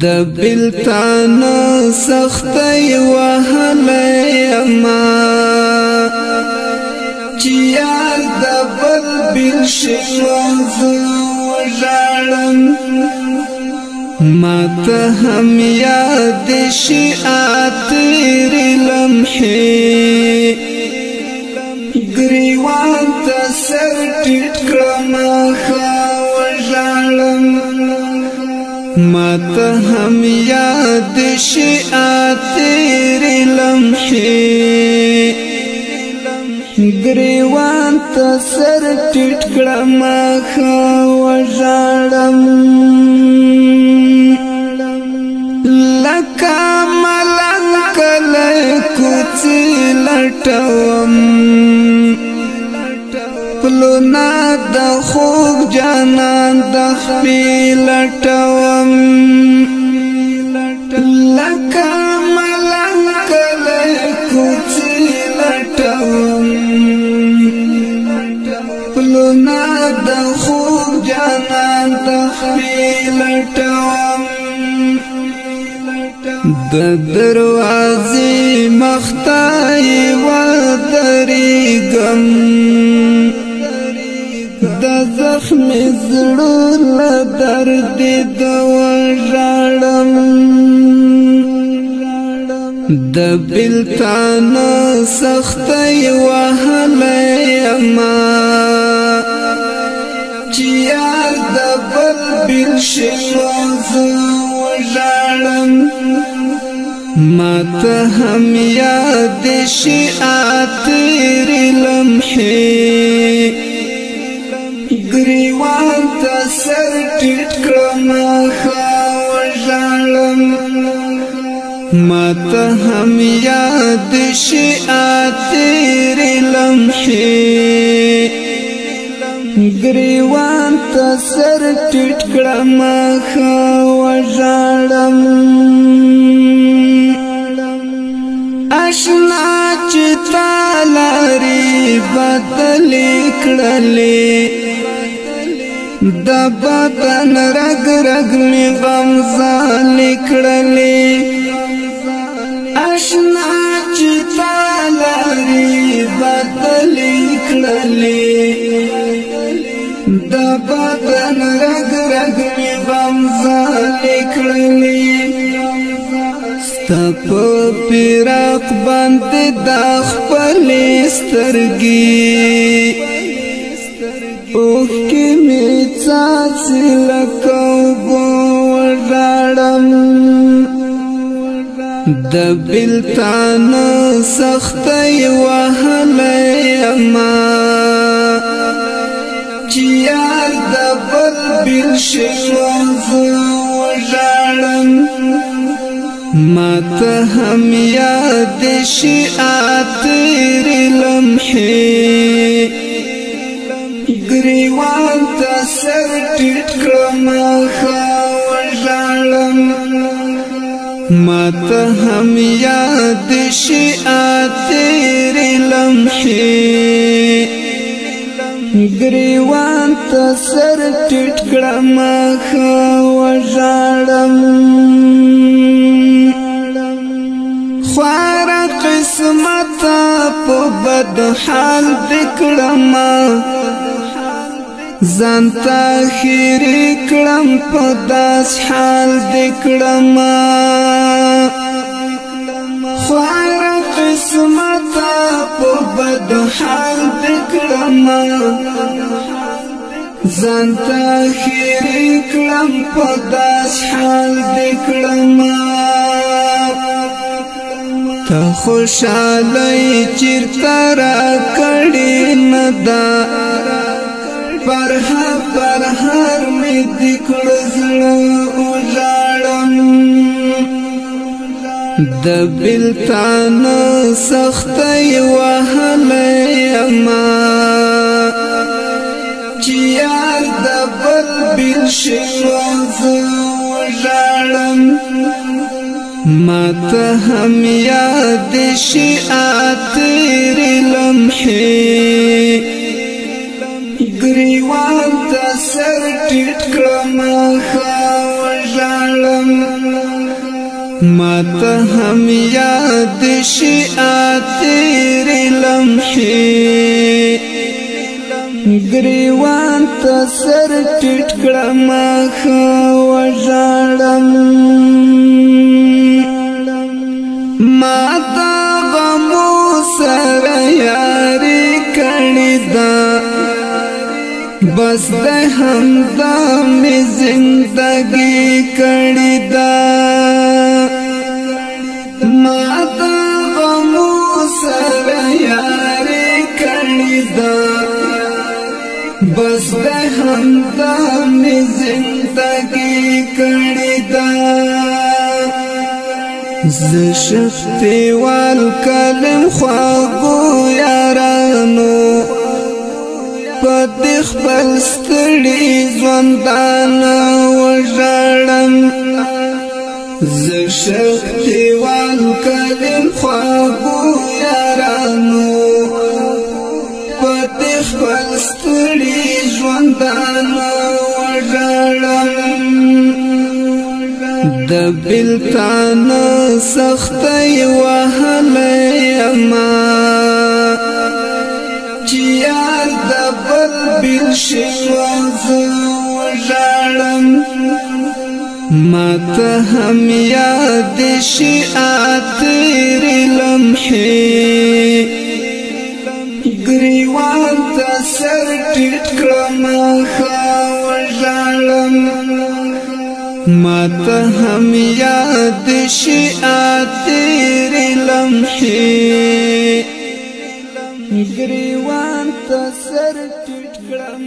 د بلتان سختي وهلي ما چیا د بل بل شمز وژړم ما تهم هم یاد شي اتر لمحي گریوان تسرت سر مات هم یاد شي اتر لمحي گریوان ته سر ټټ کړم خا وژړم لکه ملنګ کله کوڅه لټوم پلونا د خوږ جانان د خپل لټوم لکه ملنګ له کوڅه لټوم پلونا د خوږ جانان د خپل لټوم د دروازې مختای و درې غم می زړه له درد د وژړم د بلتان سخت وهلې ما چې د بل بل شواز وژړم ما ته هم یاد شي اتر لمحه ګریوان ته سر ټیټ کړم خاوژالم ماته هم یاد شي اتیر لمحې ګریوان ته سر ټیټ کړم خاوژالم اشنا چې تعالی ری بدل کړلې د بدن رګ رګ می غم زال کړلې آشنا چې تلاري بدل کړلې د بدن رګ رګ می غم زال کړلې ستپ پیراق باندې د خپل سترګي پسې لکه وډاړم د بلتان سختي وهلې اما چې د بل بل شمز وډاړم مات هم یاد شي اتر لمحه ګریوان ته سر ټیټ کړم خاوړم ماته هم یاد شي اتیر لمحه ګریوان ته سر ټیټ کړم خاوړم خوار قسمت په بد حال دکړم زن تا خیری کلم پا داس حال دکلم خوار قسمتا پا بد حال دکلم زن تا خیری کلم پا داس حال دکلم تا خوشالی چیر ترا کڑی ندا فرهر فرهر می دکړ زړه ولاړم د بلتان سختي وهلې اما چې د بل بل شوز ولاړم ما ته هم یاد شي اتر لمحه ټیټ کړم خوشالم ماته هم یاد شي اتر لمحه گریوان ته سر ټیټ کړم خوشالم ماته غمو سره یا بس د هم دا می زندگی کړی دا ما تا غمو سره یار کړی دا بس د هم دا می زندگی کړی دا زشف پیوال کلم خواگو یارانو بد خپل ستړي ژوندان وژړم زه شختیوال کلم خواګو یارانو بد خپل ستړي ژوندان وژړم د بلتان سخت وهلې امان د بل بل شواز وژړم ما ته هم یاد شي اتر لمحه ګریوان ته سر ټیټ کړم خاوژړم ما ته هم یاد شي اتر لمحه سر ټټ کړم